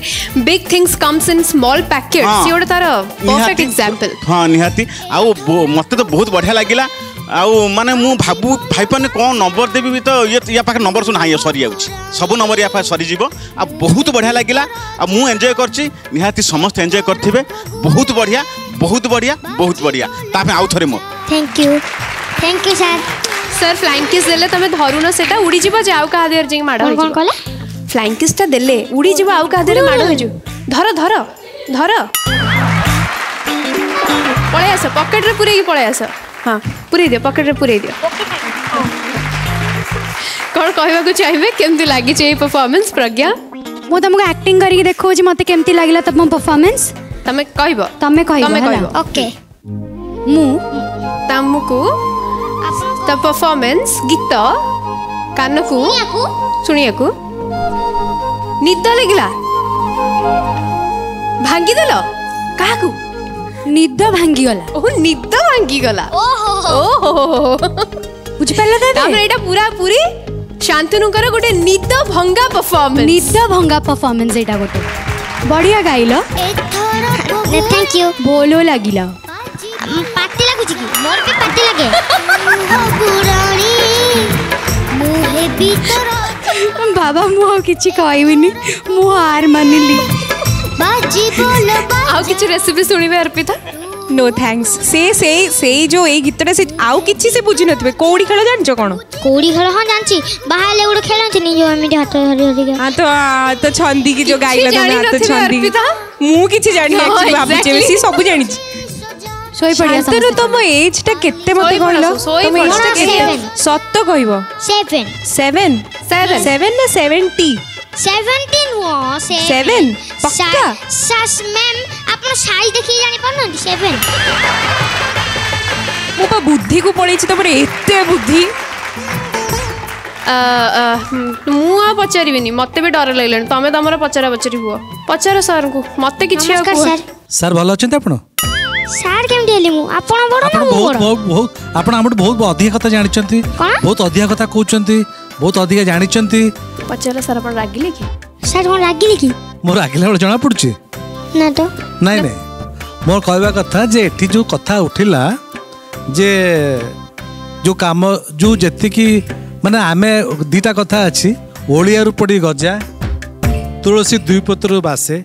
big things comes in small packet ସିଏ ଗୋଟେ ତାର ପରଫେକ୍ଟ ଏକ୍ସାମ୍ପଲ୍ ହଁ ନିହାତି ଆଉ ମତେ ତ ବହୁତ ବଢ଼ିଆ ଲାଗିଲା ଆଉ ମାନେ ମୁଁ ଭାବୁ ଭାବିପାରୁନି କ'ଣ ନମ୍ବର ଦେବି ବି ତ ଇଏ ୟା ପାଖରେ ନମ୍ବର ସବୁ ନାହିଁ ସରିଯାଉଛି ସବୁ ନମ୍ବର ୟା ପାଖରେ ସରିଯିବ ଆଉ ବହୁତ ବଢ଼ିଆ ଲାଗିଲା ଆଉ ମୁଁ ଏନ୍ଜୟ କରିଛି ନିହାତି ସମସ୍ତେ ଏନ୍ଜୟ କରିଥିବେ ବହୁତ ବଢ଼ିଆ ବହୁତ ବଢ଼ିଆ ବହୁତ ବଢ଼ିଆ ତା ପାଇଁ ଆଉ ଥରେ ମୋର thank you thank you sir sir flying kiss ଦେଲେ ତମେ ଧରୁନ ସେଟା ଉଡ଼ିଯିବ ଯେ ଆଉ କାହା ଦେହରେ ଯାଇକି ମାଡ଼ କ'ଣ କଲା ଫ୍ଲାଇଂ କିସ୍ଟା ଦେଲେ ଉଡ଼ିଯିବ ଆଉ କାହା ଦେହରେ ମାଡ଼ ହେଇଯିବ ଧର ଧର ଧର ପଳେଇ ଆସ ପକେଟରେ ପୁରେଇକି ପଳେଇ ଆସ हाँ पूरे दियो पकेटे पुरे दियो हाँ। कौन कहवाकू चाहिए केमती लगी परफॉर्मेंस प्रज्ञा मो मु को एक्टिंग करके देखो जे मते केमती तब मो परफॉर्मेंस तमे कहबो तमे कहबो तमे कहबो ओके मु को त परफॉर्मेंस गीत कान को सुनिया को निद लगिला भांगी देलो काकू ନିଦ ଭାଙ୍ଗିଗଲା ଓ ନିଦ ଭାଙ୍ଗିଗଲା ବୁଝିପାରିଲ ତାପରେ ଏଇଟା ପୁରା ପୁରି ଶାନ୍ତନୁଙ୍କର ଗୋଟେ ନିଦ ଭଙ୍ଗା ପରଫର୍ମାନ୍ସ ନିଦ ଭଙ୍ଗା ପରଫର୍ମାନ୍ସ ଏଇଟା ଗୋଟେ ବଢିଆ ଗାଇଲ ଥ୍ୟାଙ୍କ ୟୁ ବୋଲୋ ଲାଗିଲ ପାଟି ଲାଗୁଛି କି ମୋର ବି ପାଟି ଲାଗେ ବାବା ମୁଁ ଆଉ କିଛି କହିବିନି ମୁଁ ହାର ମାନିଲି ଆଉ କିଛି ରେସିପି ଶୁଣିବେ ଅର୍ପିତା ନୋ थैंक्स ସେ ସେଇ ସେଇ जो ଏଇ ଗୀତଟା ସେ ଆଉ କିଛି ସେ ବୁଝିନଥିବେ नथिबे ଖେଳ ଜାଣିଛ କଣ कोन ଖେଳ ହଁ ଜାଣିଛି जानछि बाहाले गुड खेलंछि नि जो एमिति हाथ हरि हरि हां तो तो छंदी की जो गाइला दना तो छंदी मु किछि जानि एक्चुअली ତମ ଏଜ୍ଟା କେତେ ମୋତେ କହିଲ ତମ ଏଜ୍ଟା କେତେ ସତ କହିବ ସେଭେନ୍ ସେଭେନ୍ ସେଭେନ୍ ନା ସେଭେଣ୍ଟି 17 was 7 पक्का सास मैम ଆପଣ ସାଇ ଦେଖିକି ଜାଣିପାରୁନାହାନ୍ତି ପାରୁନାହାନ୍ତି ମୁଁ ବା ବୁଦ୍ଧିକୁ ପଳେଇଛି ତମର ଏତେ ବୁଦ୍ଧି ମୁଁ ଆଉ ପଚାରିବିନି ମତେ ବି ଡର ଲାଗିଲାଣି ତମେ ତମର ପଚରା ପଚାରି ହୁଅ ପଚାର ସାର୍ଙ୍କୁ ମତେ କିଛି ଆଉ ସାର୍ ଭଲ ଅଛନ୍ତି ଆପଣ ସାର୍ କେମିତି ହେଲି ମୁଁ ଆପଣ ବଡ଼ ଆପଣ ବହୁତ ବହୁତ ଆପଣ ଆମଠୁ ବହୁତ ଅଧିକ କଥା ଜାଣିଛନ୍ତି ବହୁତ ଅଧିକ କଥା କହୁଛନ୍ତି ବହୁତ ଅଧିକ ଜାଣିଛନ୍ତି ପଚାରିଲା ସାର୍ ଆପଣ ରାଗିଲେ କି ସାର୍ କ'ଣ ରାଗିଲେ କି ମୋର ରାଗିଲା ବେଳେ ଜଣା ପଡୁଛି ନା ତ ନାଇଁ ନାଇଁ ମୋର କହିବା କଥା ଯେ ଏଠି ଯେଉଁ କଥା ଉଠିଲା ଯେ ଯେଉଁ କାମ ଯେଉଁ ଯେତିକି ମାନେ ଆମେ ଦୁଇଟା କଥା ଅଛି ଓଳିଆରୁ ପଡ଼ି ଗଜା ତୁଳସୀ ଦୁଇ ପତ୍ରରୁ ବାସେ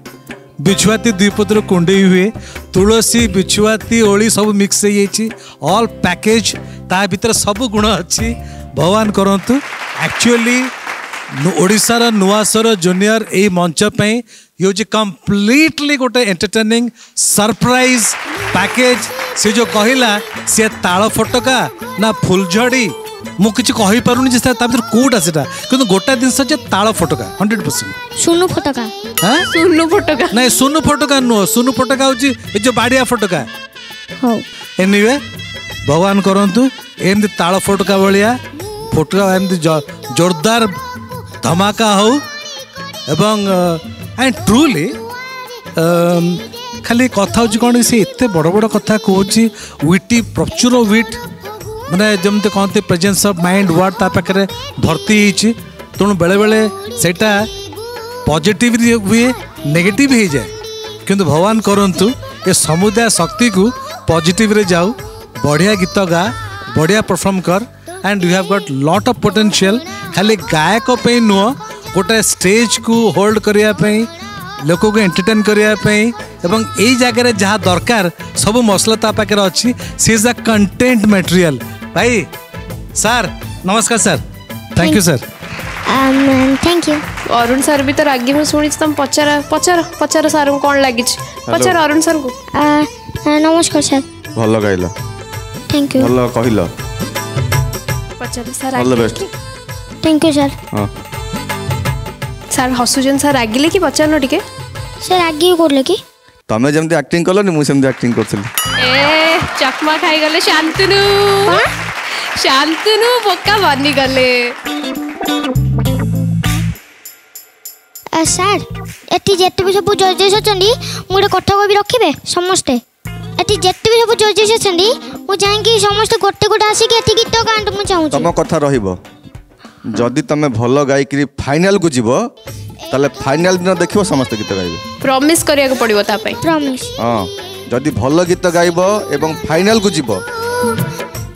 ବିଛୁଆତି ଦୁଇ ପତ୍ରରୁ କୁଣ୍ଡେଇ ହୁଏ ତୁଳସୀ ବିଛୁଆତି ଓଳି ସବୁ ମିକ୍ସ ହେଇଯାଇଛି ଅଲ୍ ପ୍ୟାକେଜ୍ ତା ଭିତରେ ସବୁ ଗୁଣ ଅଛି ଭଗବାନ କରନ୍ତୁ ଆକ୍ଚୁଆଲି ଓଡ଼ିଶାର ନୂଆସର ଜୁନିୟର ଏଇ ମଞ୍ଚ ପାଇଁ ଇଏ ହେଉଛି କମ୍ପ୍ଲିଟଲି ଗୋଟେ ଏଣ୍ଟରଟେନିଂ ସରପ୍ରାଇଜ୍ ପ୍ୟାକେଜ୍ ସେ ଯେଉଁ କହିଲା ସିଏ ତାଳ ଫଟକା ନା ଫୁଲଝଡ଼ି ମୁଁ କିଛି କହିପାରୁନି ଯେ ତା ଭିତରେ କେଉଁଟା ସେଟା କିନ୍ତୁ ଗୋଟା ଜିନିଷ ଯେ ତାଳ ଫଟକା ହଣ୍ଡ୍ରେଡ଼ ପରସେଣ୍ଟ ସୁନୁ ଫଟକା ସୁନୁ ଫଟକା ନାଇଁ ସୁନୁ ଫଟକା ନୁହଁ ସୁନୁ ଫଟକା ହେଉଛି ଏ ଯେଉଁ ବାଡ଼ିଆ ଫଟକା ଏନିୱେ ଭଗବାନ କରନ୍ତୁ ଏମିତି ତାଳ ଫଟକା ଭଳିଆ ଫୁଟୁକା ଏମିତି ଜୋରଦାର ଧମାକା ହଉ ଏବଂ ଆଣ୍ଡ ଟ୍ରୁଲି ଖାଲି କଥା ହେଉଛି କ'ଣ ସେ ଏତେ ବଡ଼ ବଡ଼ କଥା କହୁଛି ୱିଟି ପ୍ରଚୁର ୱିଟ୍ ମାନେ ଯେମିତି କହନ୍ତି ପ୍ରେଜେନ୍ସ ଅଫ୍ ମାଇଣ୍ଡ ୱାର୍ଡ଼ ତା ପାଖରେ ଭର୍ତ୍ତି ହେଇଛି ତେଣୁ ବେଳେବେଳେ ସେଇଟା ପଜିଟିଭ୍ ହୁଏ ନେଗେଟିଭ୍ ହେଇଯାଏ କିନ୍ତୁ ଭଗବାନ କରନ୍ତୁ ଏ ସମୁଦାୟ ଶକ୍ତିକୁ ପଜିଟିଭ୍ରେ ଯାଉ ବଢ଼ିଆ ଗୀତ ଗା ବଢ଼ିଆ ପରଫର୍ମ କର and you have got lot of potential हेले गायक नुह गोटे स्टेज को होल्ड करने लोक को एंटरटेन करने पई एवं जगह रे दरकार सब मसला ता पाकर अछि she is a content material भाई सार नमस्कार sir thank you sir um thank Arun sir भी तो रागी में सुनि तुम पचार पचार पचार सर को कौन लागिस पचार अरुण सर को नमस्कार सर भलो गाइला थैंक यू भलो कहिला ପଚାରିଲେ sir thank you sir sir ହସୁଛନ୍ତି sir ରାଗିଲେ କି ପଚାରୁନ ଟିକେ ସାର୍ ରାଗିକି କହୁଥିଲେ କି ତମେ ଯେମିତି ଆକ୍ଟିଂ କଲନି ମୁଁ ସେମିତି ଆକ୍ଟିଂ କରୁଥିଲି ଏ ଚକମା ଖାଇଗଲେ ଶାନ୍ତନୁ ଶାନ୍ତନୁ ବୋକା ବନିଗଲେ ସାର୍ ଏଠି ଯେତେ ବି ସବୁ ଜଜେସ୍ ଅଛନ୍ତି ମୁଁ ଗୋଟେ କଥା କହିବି ରଖିବେ ସମସ୍ତେ ଏଠି ଯେତେ ବି ସବୁ ଜଜେସ୍ ଅଛନ୍ତି ମୁଁ ଚାହେଁକି ସମସ୍ତେ ଗୋଟେ ଗୋଟେ ଆସିକି ଏଠି ଗୀତ ଗାଆନ୍ତୁ ମୁଁ ଚାହୁଁଛି ତମ କଥା ରହିବ ଯଦି ତମେ ଭଲ ଗାଇକିରି ଫାଇନାଲକୁ ଯିବ ତାହେଲେ ଫାଇନାଲ ଦିନ ଦେଖିବ ସମସ୍ତେ ଗୀତ ଗାଇବେ ପ୍ରମିସ୍ କରିବାକୁ ପଡ଼ିବ ତା ପାଇଁ ପ୍ରମିସ୍ ହଁ ଯଦି ଭଲ ଗୀତ ଗାଇବ ଏବଂ ଫାଇନାଲକୁ ଯିବ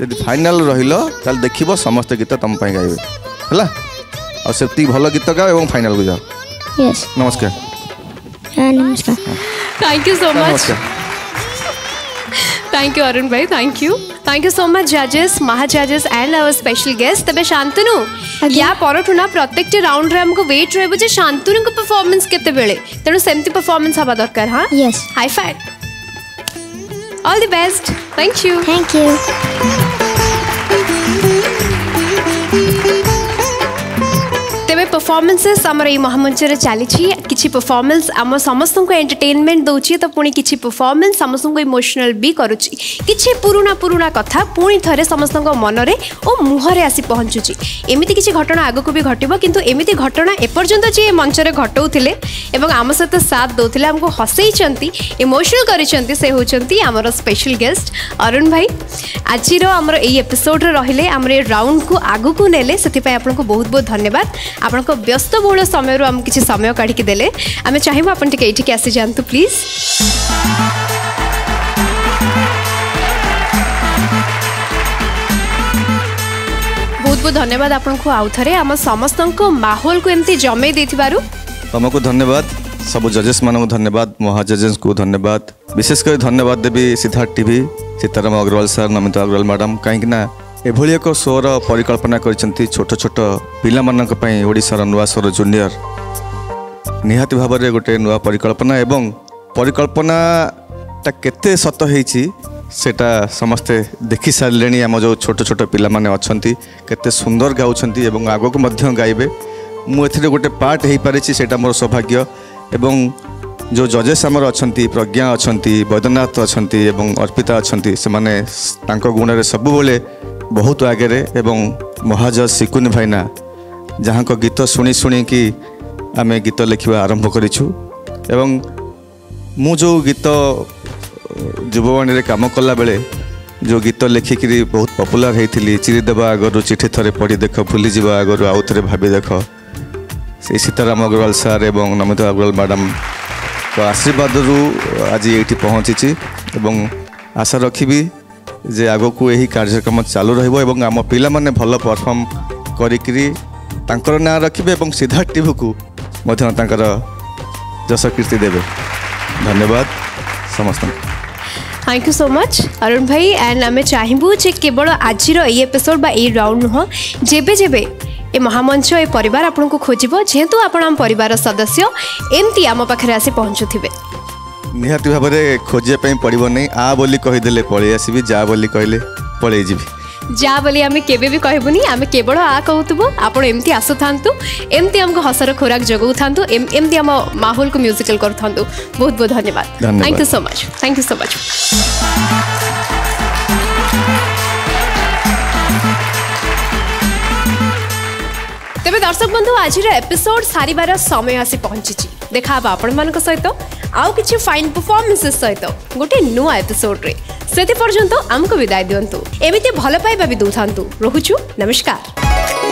ଯଦି ଫାଇନାଲ ରହିଲ ତାହେଲେ ଦେଖିବ ସମସ୍ତେ ଗୀତ ତମ ପାଇଁ ଗାଇବେ ହେଲା ଆଉ ସେତିକି ଭଲ ଗୀତ ଗାଅ ଏବଂ ଫାଇନାଲକୁ ଯାଅ ନମସ୍କାର ନମସ୍କାର ଥ୍ୟାଙ୍କ ୟୁ ସୋ ମଚ୍ ନମସ୍କାର थैंक यू अरुण भाई thank you thank you so much जजेस महा जजेस एंड आवर स्पेशल गेस्ट तबे शांतनु या परठु ना प्रत्येक राउंड रे हमको वेट रहबो जे शांतनु को परफॉर्मेंस केते बेले तनो सेमती परफॉर्मेंस हबा दरकार हां yes high five all the best thank you thank you performances आमर ए महामञ्चर चाहिँ कि परफर्मान्स आम समस्तको एन्टरटेनमेन्ट देउँछ त पि कि परफर्मान्स समस्तको इमोसनाल भी गरुछ कि पुराना पुराना कथा पुणी थरे समस्तको मनले ओ मुहरे आसि पहुँचुची एमि कि घटना आगको भी घट्यो किन एमि घटना एपर्न्त जे मञ्चले घटाउँदै आम सहित साथ देउले आमु हसैन्छ इमोसनाल गरिन्छ से हेर्नु आमर स्पेशल गेस्ट अरुण भाइ आज आम एपिसोड रहिले आम राउन्डको आगको नेले से आपणको बहुत बहुत धन्यवाद ଆପଣ ଆପଣଙ୍କ ବ୍ୟସ୍ତବହୁଳ ସମୟରୁ ଆମକୁ କିଛି ସମୟ କାଢ଼ିକି ଦେଲେ ଆମେ ଚାହିଁବୁ ଆପଣ ଟିକେ ଏଇଠିକି ଆସିଯାଆନ୍ତୁ ପ୍ଲିଜ୍ ବହୁତ ବହୁତ ଧନ୍ୟବାଦ ଆପଣଙ୍କୁ ଆଉ ଥରେ ଆମ ସମସ୍ତଙ୍କ ମାହୋଲକୁ ଏମିତି ଜମେଇ ଦେଇଥିବାରୁ ତମକୁ ଧନ୍ୟବାଦ ସବୁ ଜଜେସ୍ ମାନଙ୍କୁ ଧନ୍ୟବାଦ ମହା ଜଜେସ୍ଙ୍କୁ ଧନ୍ୟବାଦ ବିଶେଷ କରି ଧନ୍ୟବାଦ ଦେବି Siddharth TV Sitaram Agarwal sir Namita Agarwal madam କାହିଁକିନା ଏଭଳି ଏକ ଶୋ'ର ପରିକଳ୍ପନା କରିଛନ୍ତି ଛୋଟ ଛୋଟ ପିଲାମାନଙ୍କ ପାଇଁ ଓଡ଼ିଶାର ନୂଆ ସୋର ଜୁନିୟର ନିହାତି ଭାବରେ ଗୋଟିଏ ନୂଆ ପରିକଳ୍ପନା ଏବଂ ପରିକଳ୍ପନାଟା କେତେ ସତ ହେଇଛି ସେଟା ସମସ୍ତେ ଦେଖିସାରିଲେଣି ଆମ ଯେଉଁ ଛୋଟ ଛୋଟ ପିଲାମାନେ ଅଛନ୍ତି କେତେ ସୁନ୍ଦର ଗାଉଛନ୍ତି ଏବଂ ଆଗକୁ ମଧ୍ୟ ଗାଇବେ ମୁଁ ଏଥିରେ ଗୋଟେ ପାର୍ଟ ହେଇପାରିଛି ସେଇଟା ମୋର ସୌଭାଗ୍ୟ ଏବଂ ଯେଉଁ ଜଜେସ୍ ଆମର ଅଛନ୍ତି ପ୍ରଜ୍ଞା ଅଛନ୍ତି ବୈଦ୍ୟନାଥ ଅଛନ୍ତି ଏବଂ ଅର୍ପିତା ଅଛନ୍ତି ସେମାନେ ତାଙ୍କ ଗୁଣରେ ସବୁବେଳେ ବହୁତ ଆଗରେ ଏବଂ ମହାଜଜ ସିକୁନି ଭାଇନା ଯାହାଙ୍କ ଗୀତ ଶୁଣି ଶୁଣିକି ଆମେ ଗୀତ ଲେଖିବା ଆରମ୍ଭ କରିଛୁ ଏବଂ ମୁଁ ଯେଉଁ ଗୀତ ଯୁବବାଣୀରେ କାମ କଲାବେଳେ ଯେଉଁ ଗୀତ ଲେଖିକିରି ବହୁତ ପପୁଲାର ହେଇଥିଲି ଚିରିଦେବା ଆଗରୁ ଚିଠି ଥରେ ପଢ଼ି ଦେଖ ଭୁଲିଯିବା ଆଗରୁ ଆଉ ଥରେ ଭାବି ଦେଖ ସେଇ ସୀତାରାମ ଅଗ୍ରୱାଲ ସାର୍ ଏବଂ ନମିତା ଅଗ୍ରୱାଲ ମ୍ୟାଡ଼ାମଙ୍କ ଆଶୀର୍ବାଦରୁ ଆଜି ଏଇଠି ପହଞ୍ଚିଛି ଏବଂ ଆଶା ରଖିବି ଯେ ଆଗକୁ ଏହି କାର୍ଯ୍ୟକ୍ରମ ଚାଲୁ ରହିବ ଏବଂ ଆମ ପିଲାମାନେ ଭଲ ପରଫର୍ମ କରିକିରି ତାଙ୍କର को ରଖିବେ ଏବଂ ସିଦ୍ଧାର୍ଥ ଟିଭିକୁ ମଧ୍ୟ thank you so much Arun भाई एंड आम चाहबू जे केवल आज एपिसोड राउंड नुह जेबे जेबे ए महामंच ए परिवार आपन को खोजिबो जेहेतु आपण आम परिवार सदस्य एमती आम पाखरे आसी पहुंचु थिबे ନିହାତି ভাবে ଖୋଜିବା পড়ব না আ ବୋଲି କହିଦେଲେ ପଳେଇ আসবি যা ବୋଲି କହିଲେ ପଳେଇ যাবি যা বলে আমি কেবে বি কহবুনি আমি কেবল আ কহুথু আপনার এমতি আসু আসুথান্তু এমতি আমাকে হসর খোরাক যোগাউ থান্তু এমতি আমার মাহলকে মিউজিকাল করুথান্তু বহুত বহুত ধন্যবাদ thank you so much thank you so much ତେବେ ଦର୍ଶକ ବନ୍ଧୁ ଆଜିର ଏପିସୋଡ୍ ସାରିବାର ସମୟ ଆସି ପହଞ୍ଚିଛି ଦେଖା ହେବ ଆପଣମାନଙ୍କ ସହିତ ଆଉ କିଛି ଫାଇନ୍ ପରଫର୍ମାନ୍ସେସ୍ ସହିତ ଗୋଟିଏ ନୂଆ ଏପିସୋଡ୍ରେ ସେତେ ପର୍ଯ୍ୟନ୍ତ ଆମକୁ ବିଦାୟ ଦିଅନ୍ତୁ ଏମିତି ଭଲ ପାଇବା ବି ଦେଉଥାନ୍ତୁ ରହୁଛୁ ନମସ୍କାର